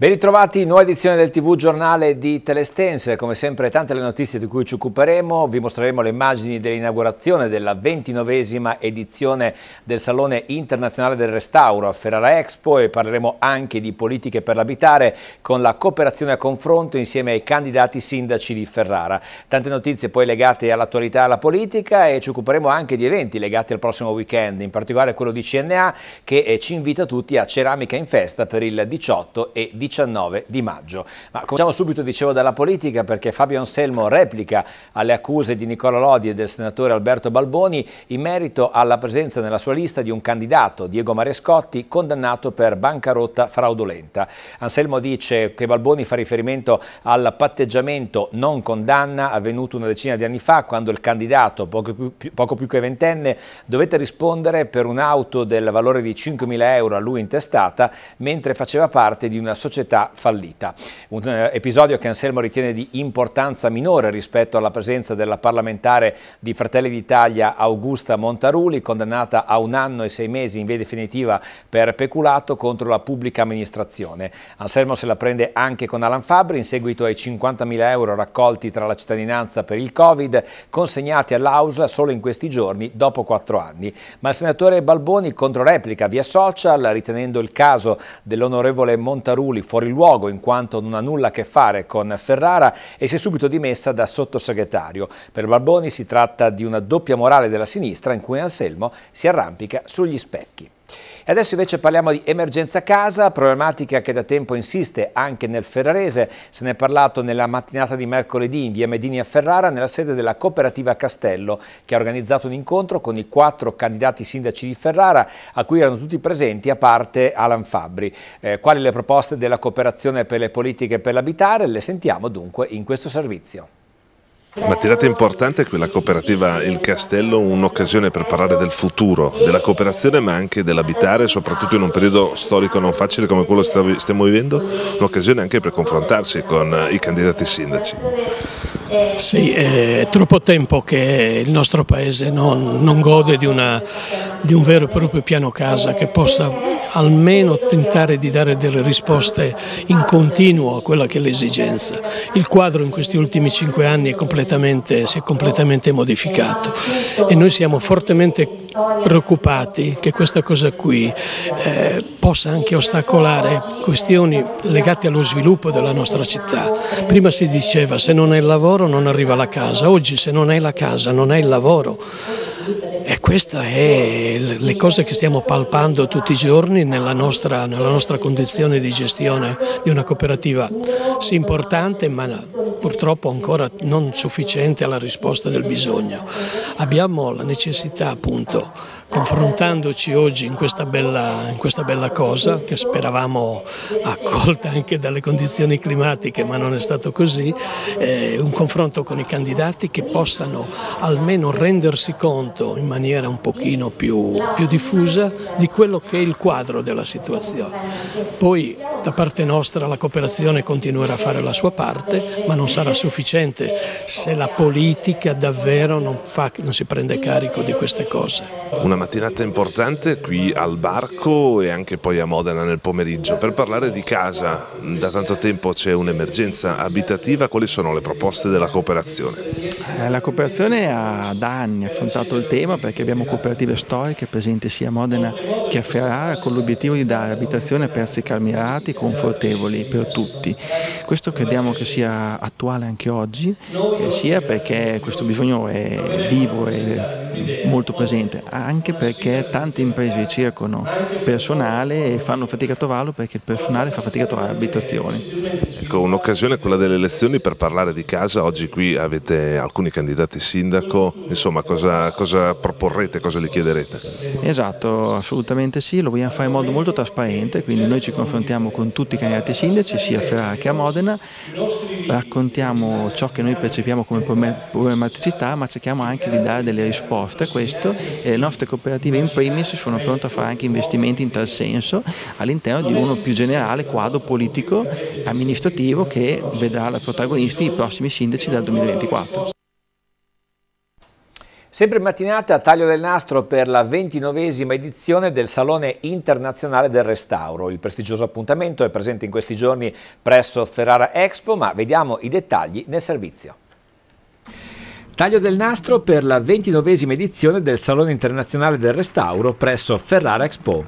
Ben ritrovati, nuova edizione del TV giornale di Telestense, come sempre tante le notizie di cui ci occuperemo, vi mostreremo le immagini dell'inaugurazione della ventinovesima edizione del Salone Internazionale del Restauro a Ferrara Expo e parleremo anche di politiche per l'abitare con la cooperazione a confronto insieme ai candidati sindaci di Ferrara. Tante notizie poi legate all'attualità e alla politica e ci occuperemo anche di eventi legati al prossimo weekend, in particolare quello di CNA che eh, ci invita tutti a Ceramica in Festa per il 18 e 19 19 di maggio. Ma cominciamo subito, dicevo, dalla politica perché Fabio Anselmo replica alle accuse di Nicola Lodi e del senatore Alberto Balboni in merito alla presenza nella sua lista di un candidato, Diego Marescotti, condannato per bancarotta fraudolenta. Anselmo dice che Balboni fa riferimento al patteggiamento non condanna avvenuto una decina di anni fa quando il candidato, poco più, poco più che ventenne, dovette rispondere per un'auto del valore di 5.000 euro a lui intestata mentre faceva parte di una società società fallita. Un eh, episodio che Anselmo ritiene di importanza minore rispetto alla presenza della parlamentare di Fratelli d'Italia Augusta Montaruli, condannata a un anno e sei mesi in via definitiva per peculato contro la pubblica amministrazione. Anselmo se la prende anche con Alan Fabri in seguito ai 50.000 euro raccolti tra la cittadinanza per il Covid, consegnati all'Ausla solo in questi giorni dopo quattro anni. Ma il senatore Balboni controreplica via social ritenendo il caso dell'onorevole Montaruli fuori luogo in quanto non ha nulla a che fare con Ferrara e si è subito dimessa da sottosegretario. Per Balboni si tratta di una doppia morale della sinistra in cui Anselmo si arrampica sugli specchi. E adesso invece parliamo di emergenza casa, problematica che da tempo insiste anche nel Ferrarese. Se ne è parlato nella mattinata di mercoledì in via Medini a Ferrara nella sede della cooperativa Castello che ha organizzato un incontro con i quattro candidati sindaci di Ferrara a cui erano tutti presenti a parte Alan Fabbri. Eh, quali le proposte della cooperazione per le politiche per l'abitare? Le sentiamo dunque in questo servizio. Mattinata importante quella cooperativa Il Castello, un'occasione per parlare del futuro della cooperazione ma anche dell'abitare, soprattutto in un periodo storico non facile come quello che stiamo vivendo, un'occasione anche per confrontarsi con i candidati sindaci. Sì, è troppo tempo che il nostro Paese non, non gode di, una, di, un vero e proprio piano casa che possa almeno tentare di dare delle risposte in continuo a quella che è l'esigenza. Il quadro in questi ultimi cinque anni è si è completamente modificato e noi siamo fortemente preoccupati che questa cosa qui eh, possa anche ostacolare questioni legate allo sviluppo della nostra città. Prima si diceva se non hai il lavoro non arriva la casa, oggi se non hai la casa non hai il lavoro. E queste sono le cose che stiamo palpando tutti i giorni nella nostra, nella nostra condizione di gestione di una cooperativa, sì importante ma purtroppo ancora non sufficiente alla risposta del bisogno. Abbiamo la necessità appunto confrontandoci oggi in questa, bella, in questa bella cosa che speravamo accolta anche dalle condizioni climatiche ma non è stato così, eh, un confronto con i candidati che possano almeno rendersi conto in maniera un pochino più, più diffusa di quello che è il quadro della situazione. Poi da parte nostra la cooperazione continuerà a fare la sua parte ma non sarà sufficiente se la politica davvero non, fa, non si prende carico di queste cose. Una mattinata importante qui al Barco e anche poi a Modena nel pomeriggio. Per parlare di casa, da tanto tempo c'è un'emergenza abitativa, quali sono le proposte della cooperazione? Eh, la cooperazione ha da anni affrontato il tema perché abbiamo cooperative storiche presenti sia a Modena che a Ferrara con l'obiettivo di dare abitazione a prezzi calmirati, confortevoli per tutti. Questo crediamo che sia attuale anche oggi, eh, sia perché questo bisogno è vivo e molto presente, anche anche perché tante imprese cercano personale e fanno fatica a trovarlo perché il personale fa fatica a trovare abitazioni. Ecco, un'occasione quella delle elezioni per parlare di casa, oggi qui avete alcuni candidati sindaco, insomma cosa, cosa proporrete, cosa li chiederete? Esatto, assolutamente sì, lo vogliamo fare in modo molto trasparente, quindi noi ci confrontiamo con tutti i candidati sindaci, sia a Ferrara che a Modena, raccontiamo ciò che noi percepiamo come problematicità, ma cerchiamo anche di dare delle risposte. A questo e le nostre cooperative in primis sono pronte a fare anche investimenti in tal senso all'interno di uno più generale quadro politico amministrativo che vedrà protagonisti i prossimi sindaci del 2024. Sempre in mattinata taglio del nastro per la ventinovesima edizione del Salone Internazionale del Restauro. Il prestigioso appuntamento è presente in questi giorni presso Ferrara Expo, ma vediamo i dettagli nel servizio. Taglio del nastro per la ventinovesima edizione del Salone Internazionale del Restauro presso Ferrara Expo,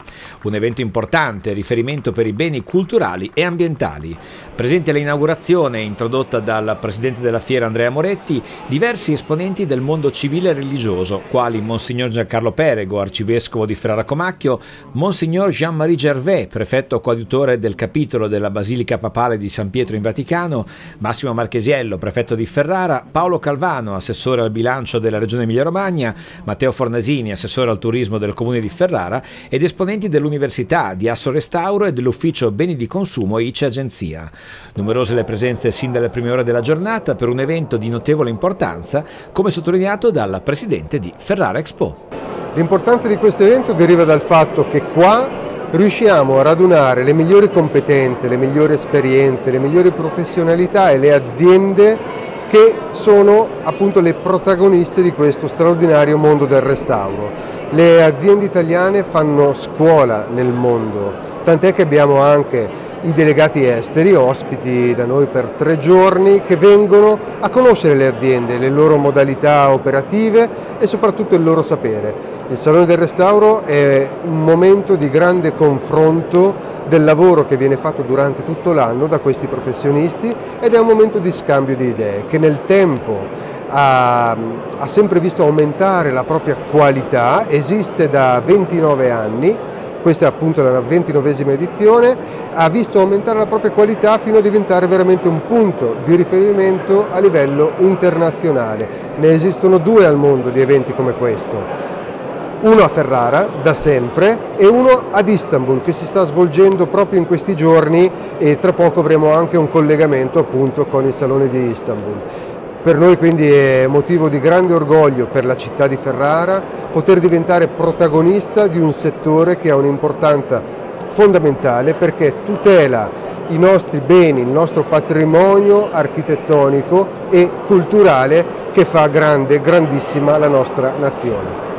un evento importante, riferimento per i beni culturali e ambientali. Presenti all'inaugurazione, introdotta dal presidente della fiera Andrea Moretti, diversi esponenti del mondo civile e religioso, quali Monsignor Giancarlo Perego, arcivescovo di Ferrara Comacchio, Monsignor Jean-Marie Gervais, prefetto coadiutore del capitolo della Basilica Papale di San Pietro in Vaticano, Massimo Marchesiello, prefetto di Ferrara, Paolo Calvano, assessore assessore al bilancio della Regione Emilia-Romagna, Matteo Fornasini, assessore al turismo del Comune di Ferrara, ed esponenti dell'Università, di Asso Restauro e dell'Ufficio Beni di Consumo ICE Agenzia. Numerose le presenze sin dalle prime ore della giornata per un evento di notevole importanza, come sottolineato dal presidente di Ferrara Expo. L'importanza di questo evento deriva dal fatto che qua riusciamo a radunare le migliori competenze, le migliori esperienze, le migliori professionalità e le aziende che sono appunto le protagoniste di questo straordinario mondo del restauro. Le aziende italiane fanno scuola nel mondo, tant'è che abbiamo anche i delegati esteri, ospiti da noi per tre giorni, che vengono a conoscere le aziende, le loro modalità operative e soprattutto il loro sapere. Il Salone del Restauro è un momento di grande confronto del lavoro che viene fatto durante tutto l'anno da questi professionisti ed è un momento di scambio di idee che nel tempo ha, ha sempre visto aumentare la propria qualità, esiste da 29 anni questa è appunto la ventinovesima edizione, ha visto aumentare la propria qualità fino a diventare veramente un punto di riferimento a livello internazionale. Ne esistono due al mondo di eventi come questo uno a Ferrara da sempre e uno ad Istanbul che si sta svolgendo proprio in questi giorni e tra poco avremo anche un collegamento appunto con il Salone di Istanbul. Per noi quindi è motivo di grande orgoglio per la città di Ferrara poter diventare protagonista di un settore che ha un'importanza fondamentale perché tutela i nostri beni, il nostro patrimonio architettonico e culturale che fa grande, grandissima la nostra nazione.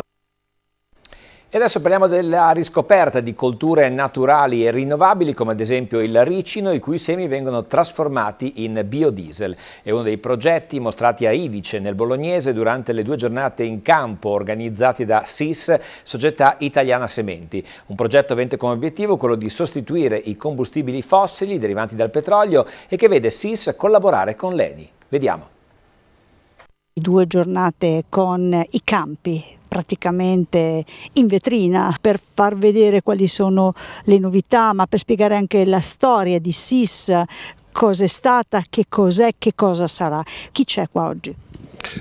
E adesso parliamo della riscoperta di colture naturali e rinnovabili come ad esempio il ricino i cui semi vengono trasformati in biodiesel. È uno dei progetti mostrati a Idice nel Bolognese durante le due giornate in campo organizzati da SIS, Società Italiana Sementi. Un progetto avente come obiettivo quello di sostituire i combustibili fossili derivanti dal petrolio e che vede SIS collaborare con l'ENI. Vediamo. Due giornate con i campi praticamente in vetrina per far vedere quali sono le novità, ma per spiegare anche la storia di SIS, cosa è stata, che cos'è, che cosa sarà. Chi c'è qua oggi?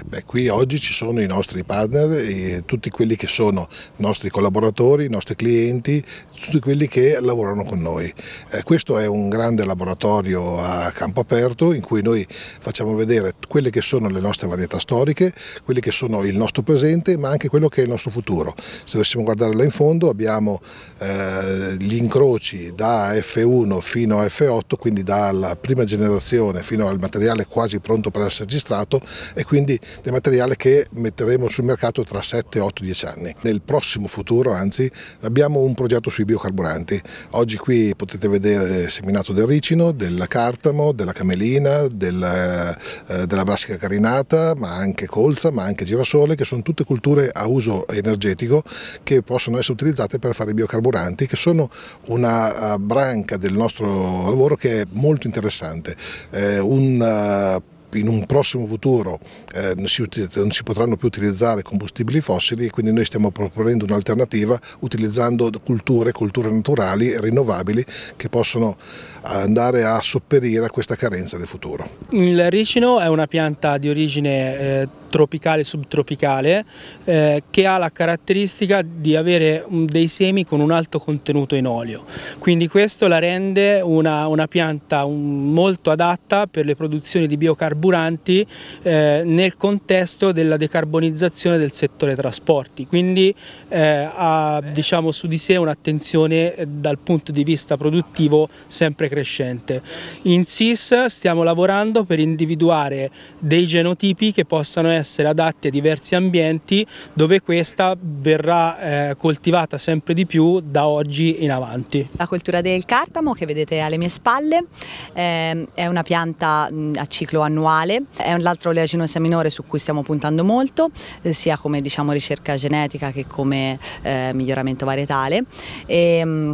Beh, qui oggi ci sono i nostri partner e tutti quelli che sono i nostri collaboratori, i nostri clienti, tutti quelli che lavorano con noi. Eh, questo è un grande laboratorio a campo aperto in cui noi facciamo vedere quelle che sono le nostre varietà storiche, quelli che sono il nostro presente, ma anche quello che è il nostro futuro. Se dovessimo guardare là in fondo abbiamo eh, gli incroci da F1 fino a F8, quindi dalla prima generazione fino al materiale quasi pronto per essere registrato e quindi del materiale che metteremo sul mercato tra 7, 8, 10 anni. Nel prossimo futuro, anzi, abbiamo un progetto sui biocarburanti. Oggi qui potete vedere seminato del ricino, del cartamo, della camelina, del, eh, della brassica carinata, ma anche colza, ma anche girasole, che sono tutte culture a uso energetico che possono essere utilizzate per fare biocarburanti, che sono una uh, branca del nostro lavoro che è molto interessante. Eh, un uh, in un prossimo futuro eh, non, si, non, si, potranno più utilizzare combustibili fossili e quindi noi stiamo proponendo un'alternativa utilizzando culture, culture naturali, rinnovabili che possono andare a sopperire a questa carenza del futuro. Il ricino è una pianta di origine eh, tropicale subtropicale eh, che ha la caratteristica di avere dei semi con un alto contenuto in olio quindi questo la rende una, una pianta un, molto adatta per le produzioni di biocarburanti eh, nel contesto della decarbonizzazione del settore trasporti quindi eh, ha diciamo, su di sé un'attenzione eh, dal punto di vista produttivo sempre crescente. In SIS stiamo lavorando per individuare dei genotipi che possano essere essere adatti a diversi ambienti dove questa verrà eh, coltivata sempre di più da oggi in avanti. La coltura del cartamo che vedete alle mie spalle eh, è una pianta mh, a ciclo annuale, è l'altro oleaginosa minore su cui stiamo puntando molto, eh, sia come diciamo, ricerca genetica che come eh, miglioramento varietale. E, mh,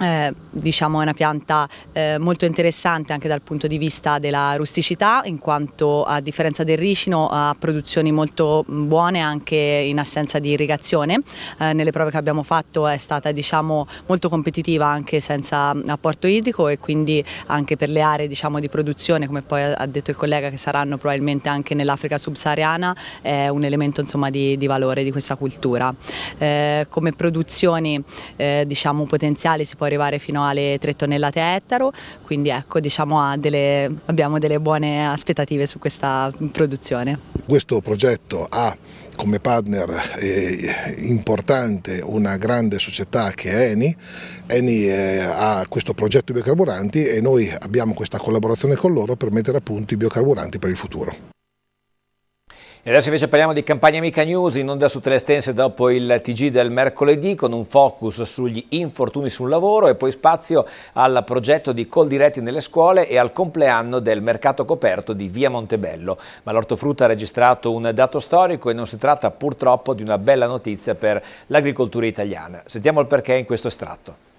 eh, diciamo è una pianta eh, molto interessante anche dal punto di vista della rusticità in quanto a differenza del ricino ha produzioni molto buone anche in assenza di irrigazione. Eh, nelle prove che abbiamo fatto è stata diciamo molto competitiva anche senza apporto idrico e quindi anche per le aree diciamo di produzione come poi ha detto il collega che saranno probabilmente anche nell'Africa subsahariana è un elemento insomma di, di valore di questa cultura. Eh, come produzioni eh, diciamo potenziali si può può arrivare fino alle 3 tonnellate a ettaro, quindi ecco diciamo delle, abbiamo delle buone aspettative su questa produzione. Questo progetto ha come partner eh, importante una grande società che è Eni, Eni eh, ha questo progetto di biocarburanti e noi abbiamo questa collaborazione con loro per mettere a punto i biocarburanti per il futuro. E adesso invece parliamo di Campagna Amica News, in onda su Telestense dopo il TG del mercoledì con un focus sugli infortuni sul lavoro e poi spazio al progetto di call diretti nelle scuole e al compleanno del mercato coperto di Via Montebello. Ma l'ortofrutta ha registrato un dato storico e non si tratta purtroppo di una bella notizia per l'agricoltura italiana. Sentiamo il perché in questo estratto.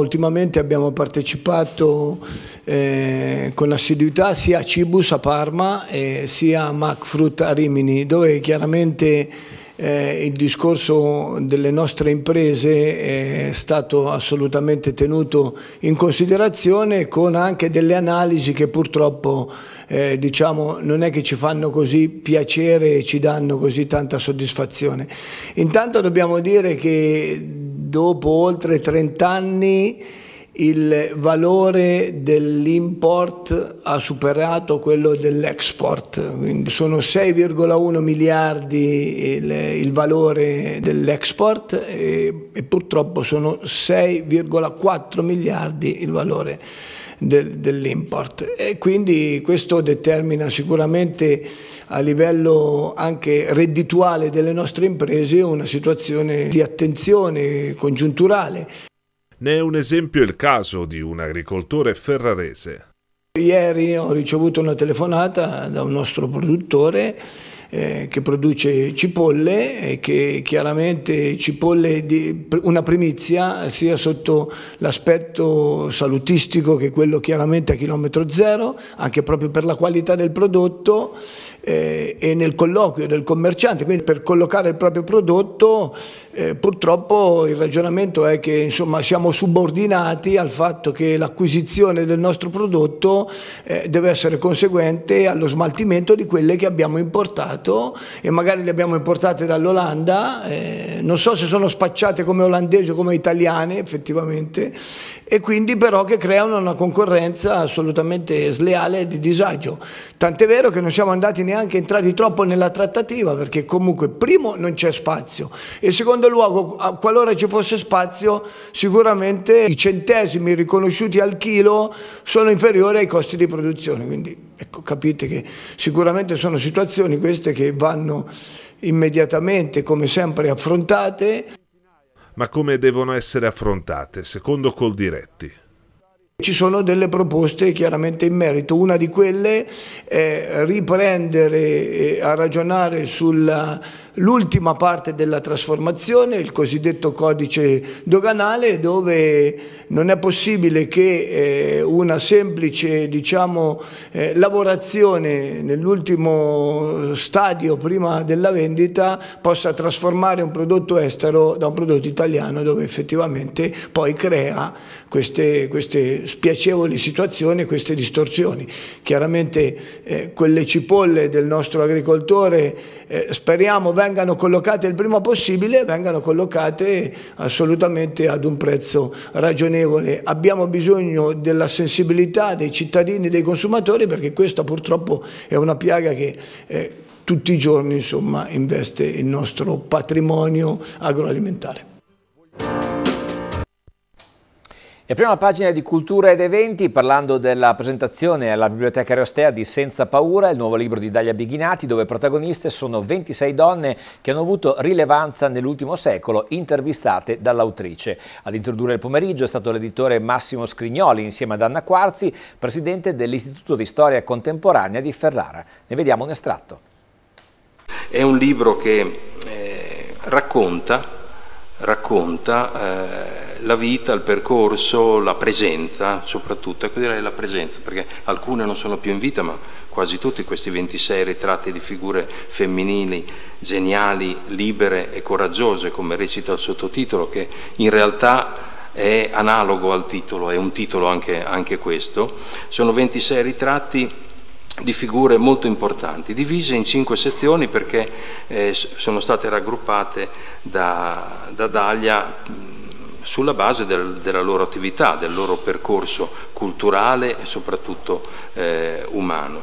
Ultimamente abbiamo partecipato eh, con assiduità sia a Cibus a Parma eh, sia a Macfruit a Rimini, dove chiaramente eh, il discorso delle nostre imprese è stato assolutamente tenuto in considerazione con anche delle analisi che purtroppo eh, diciamo, non è che ci fanno così piacere e ci danno così tanta soddisfazione. Intanto dobbiamo dire che dopo oltre 30 anni il valore dell'import ha superato quello dell'export, quindi sono 6,1 miliardi il, il valore dell'export e, e, purtroppo sono 6,4 miliardi il valore del, dell'import e quindi questo determina sicuramente a livello anche reddituale delle nostre imprese una situazione di attenzione congiunturale. Ne è un esempio il caso di un agricoltore ferrarese. Ieri ho ricevuto una telefonata da un nostro produttore eh, che produce cipolle e che chiaramente cipolle di una primizia sia sotto l'aspetto salutistico che quello chiaramente a chilometro zero, anche proprio per la qualità del prodotto eh, e nel colloquio del commerciante, quindi per collocare il proprio prodotto eh, purtroppo il ragionamento è che insomma, siamo subordinati al fatto che l'acquisizione del nostro prodotto eh, deve essere conseguente allo smaltimento di quelle che abbiamo importato e magari le abbiamo importate dall'Olanda, eh, non so se sono spacciate come olandesi o come italiane effettivamente, e quindi però che creano una concorrenza assolutamente sleale e di disagio. Tant'è vero che non siamo andati neanche entrati troppo nella trattativa perché comunque primo non c'è spazio e secondo luogo qualora ci fosse spazio sicuramente i centesimi riconosciuti al chilo sono inferiori ai costi di produzione, quindi ecco, capite che sicuramente sono situazioni queste che vanno immediatamente come sempre affrontate. Ma come devono essere affrontate? Secondo Coldiretti? Ci sono delle proposte chiaramente in merito, una di quelle è riprendere a ragionare sull'ultima parte della trasformazione, il cosiddetto codice doganale, dove non è possibile che eh, una semplice diciamo, eh, lavorazione nell'ultimo stadio prima della vendita possa trasformare un prodotto estero da un prodotto italiano dove effettivamente poi crea queste, queste spiacevoli situazioni, queste distorsioni. Chiaramente eh, quelle cipolle del nostro agricoltore eh, speriamo vengano collocate il prima possibile, vengano collocate assolutamente ad un prezzo ragionevole. Abbiamo bisogno della sensibilità dei cittadini, dei consumatori, perché questa purtroppo è una piaga che eh, tutti i giorni insomma, investe il nostro patrimonio agroalimentare. E prima pagina di cultura ed eventi, parlando della presentazione alla Biblioteca Aerostea di Senza Paura, il nuovo libro di Dalia Bighinati, dove protagoniste sono 26 donne che hanno avuto rilevanza nell'ultimo secolo, intervistate dall'autrice. Ad introdurre il pomeriggio è stato l'editore Massimo Scrignoli, insieme ad Anna Quarzi, presidente dell'Istituto di Storia Contemporanea di Ferrara. Ne vediamo un estratto. È un libro che eh, racconta, racconta eh, la vita, il percorso, la presenza, soprattutto, ecco direi la presenza, perché alcune non sono più in vita, ma quasi tutti questi 26 ritratti di figure femminili geniali, libere e coraggiose, come recita il sottotitolo, che in realtà è analogo al titolo, è un titolo anche, anche questo. Sono 26 ritratti di figure molto importanti, divise in cinque sezioni perché eh, sono state raggruppate da, da Daglia sulla base del, della loro attività, del loro percorso culturale e soprattutto eh, umano.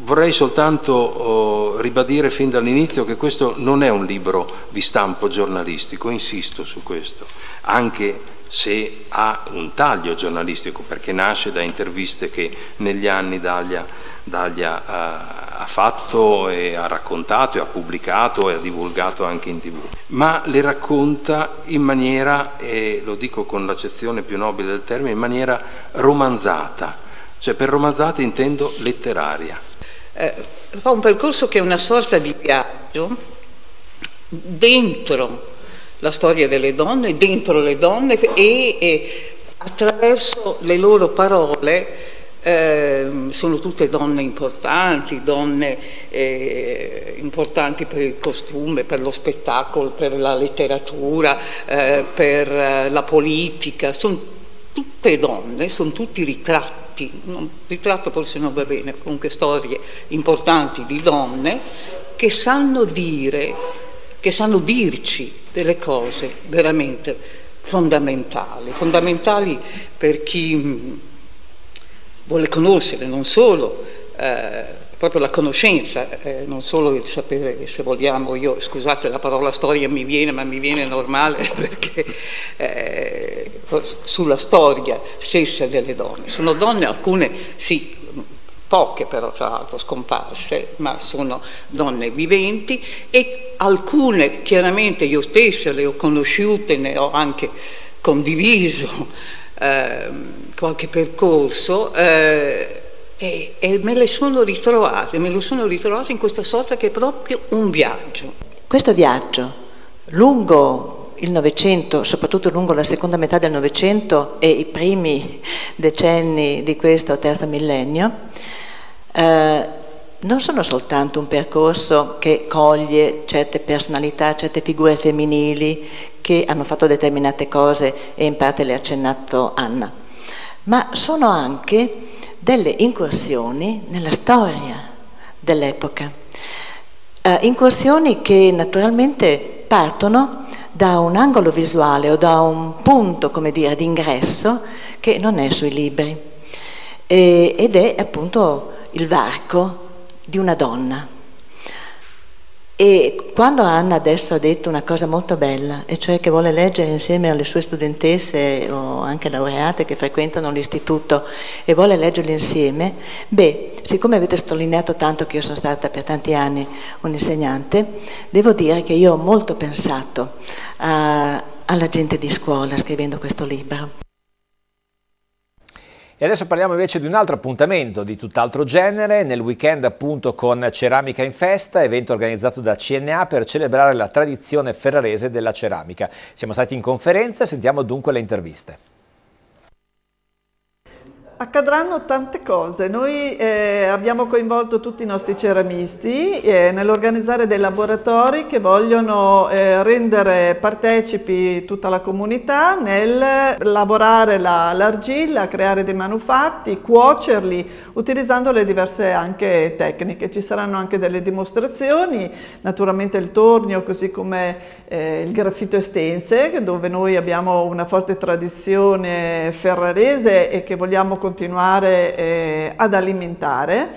Vorrei soltanto oh, ribadire fin dall'inizio che questo non è un libro di stampo giornalistico, insisto su questo, anche se ha un taglio giornalistico perché nasce da interviste che negli anni Daglia, Daglia ha ha fatto e ha raccontato e ha pubblicato e ha divulgato anche in tv, ma le racconta in maniera, e lo dico con l'accezione più nobile del termine, in maniera romanzata, cioè per romanzata intendo letteraria. Eh, fa un percorso che è una sorta di viaggio dentro la storia delle donne, dentro le donne e, e attraverso le loro parole eh, sono tutte donne importanti, donne eh, importanti per il costume, per lo spettacolo, per la letteratura, eh, per eh, la politica, sono tutte donne, sono tutti ritratti, non, ritratto forse non va bene, comunque storie importanti di donne che sanno dire, che sanno dirci delle cose veramente fondamentali, fondamentali per chi vuole conoscere non solo eh, proprio la conoscenza, eh, non solo il sapere, se vogliamo, io scusate la parola storia mi viene, ma mi viene normale perché eh, sulla storia stessa delle donne. Sono donne, alcune sì, poche però tra l'altro scomparse, ma sono donne viventi e alcune chiaramente io stessa le ho conosciute, ne ho anche condiviso. Eh, qualche percorso eh, e, e, me le sono ritrovate, me lo sono ritrovate in questa sorta che è proprio un viaggio. Questo viaggio lungo il Novecento, soprattutto lungo la seconda metà del Novecento e i primi decenni di questo terzo millennio, eh, non sono soltanto un percorso che coglie certe personalità, certe figure femminili che hanno fatto determinate cose e in parte le ha accennato Anna, ma sono anche delle incursioni nella storia dell'epoca. Eh, incursioni che naturalmente partono da un angolo visuale o da un punto, come dire, di ingresso che non è sui libri e, ed è appunto il varco di una donna. E quando Anna adesso ha detto una cosa molto bella, e cioè che vuole leggere insieme alle sue studentesse o anche laureate che frequentano l'istituto e vuole leggerli insieme, beh, siccome avete sottolineato tanto che io sono stata per tanti anni un'insegnante, devo dire che io ho molto pensato a, alla gente di scuola scrivendo questo libro. E adesso parliamo invece di un altro appuntamento di tutt'altro genere, nel weekend appunto con Ceramica in Festa, evento organizzato da CNA per celebrare la tradizione ferrarese della ceramica. Siamo stati in conferenza sentiamo dunque le interviste. Accadranno tante cose. Noi eh, abbiamo coinvolto tutti i nostri ceramisti eh, nell'organizzare dei laboratori che vogliono eh, rendere partecipi tutta la comunità nel lavorare l'argilla, la, creare dei manufatti, cuocerli, utilizzando le diverse anche tecniche. Ci saranno anche delle dimostrazioni, naturalmente il tornio, così come eh, il graffito estense, dove noi abbiamo una forte tradizione ferrarese e che vogliamo continuare eh, ad alimentare.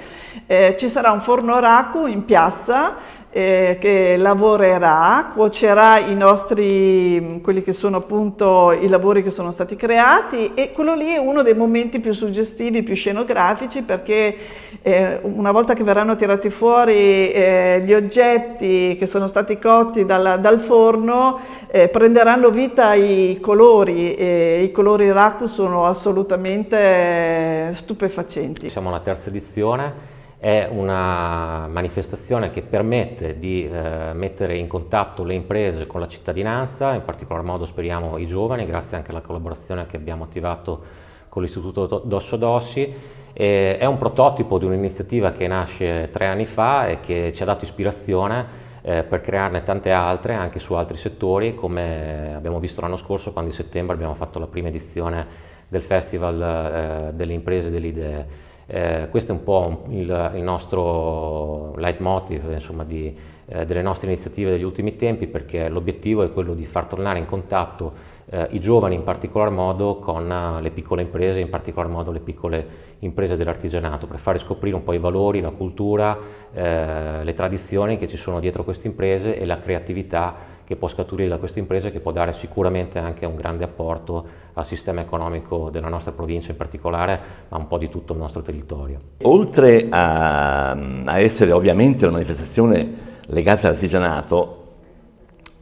Eh, ci sarà un forno Raku in piazza eh, che lavorerà, cuocerà i nostri, quelli che sono appunto i lavori che sono stati creati e quello lì è uno dei momenti più suggestivi, più scenografici perché eh, una volta che verranno tirati fuori eh, gli oggetti che sono stati cotti dal, dal forno eh, prenderanno vita i colori e i colori Raku sono assolutamente stupefacenti. Siamo alla terza edizione è una manifestazione che permette di eh, mettere in contatto le imprese con la cittadinanza, in particolar modo speriamo i giovani, grazie anche alla collaborazione che abbiamo attivato con l'Istituto Dosso Dossi. E è un prototipo di un'iniziativa che nasce tre anni fa e che ci ha dato ispirazione eh, per crearne tante altre anche su altri settori, come abbiamo visto l'anno scorso quando in settembre abbiamo fatto la prima edizione del Festival eh, delle imprese delle idee. Eh, questo è un po' il, il nostro leitmotiv insomma, di, eh, delle nostre iniziative degli ultimi tempi perché l'obiettivo è quello di far tornare in contatto eh, i giovani in particolar modo con uh, le piccole imprese, in particolar modo le piccole imprese dell'artigianato, per fare scoprire un po' i valori, la cultura, eh, le tradizioni che ci sono dietro queste imprese e la creatività che può scaturire da queste imprese che può dare sicuramente anche un grande apporto al sistema economico della nostra provincia in particolare, ma un po' di tutto il nostro territorio. Oltre a, a essere ovviamente una manifestazione legata all'artigianato,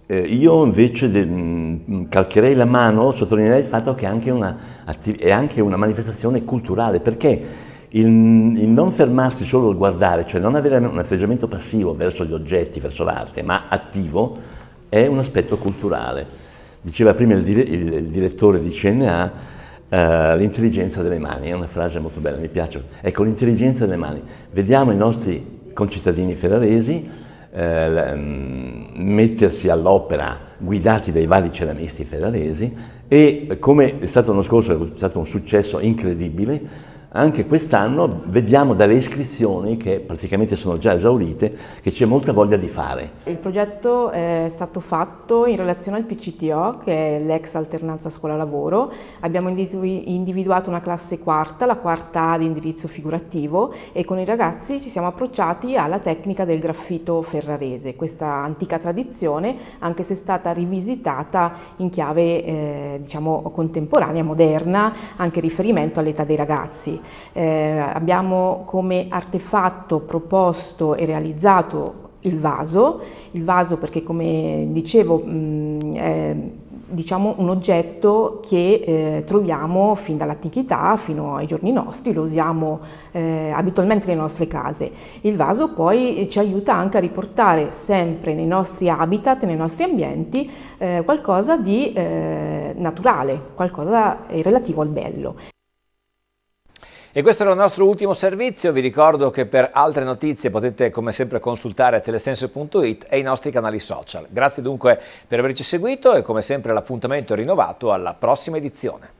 eh, io invece de, mh, calcherei la mano, sottolineerei il fatto che è anche una, è anche una manifestazione culturale, perché il, il, non fermarsi solo al guardare, cioè non avere un atteggiamento passivo verso gli oggetti, verso l'arte, ma attivo, è un aspetto culturale. Diceva prima il, il, il direttore di CNA, uh, l'intelligenza delle mani, è una frase molto bella, mi piace. Ecco, l'intelligenza delle mani. Vediamo i nostri concittadini ferraresi eh, mettersi all'opera guidati dai vari ceramisti ferraresi e come è stato l'anno scorso, è stato un successo incredibile, anche quest'anno vediamo dalle iscrizioni, che praticamente sono già esaurite, che c'è molta voglia di fare. Il progetto è stato fatto in relazione al PCTO, che è l'ex alternanza scuola-lavoro. Abbiamo individuato una classe quarta, la quarta di indirizzo figurativo, e con i ragazzi ci siamo approcciati alla tecnica del graffito ferrarese, questa antica tradizione, anche se è stata rivisitata in chiave eh, diciamo, contemporanea, moderna, anche riferimento all'età dei ragazzi. Eh, abbiamo come artefatto proposto e realizzato il vaso, il vaso perché come dicevo mh, è diciamo, un oggetto che eh, troviamo fin dall'antichità fino ai giorni nostri, lo usiamo eh, abitualmente nelle nostre case. Il vaso poi ci aiuta anche a riportare sempre nei nostri habitat, nei nostri ambienti, eh, qualcosa di eh, naturale, qualcosa relativo al bello. E questo era il nostro ultimo servizio, vi ricordo che per altre notizie potete come sempre consultare telesense.it e i nostri canali social. Grazie dunque per averci seguito e come sempre l'appuntamento è rinnovato alla prossima edizione.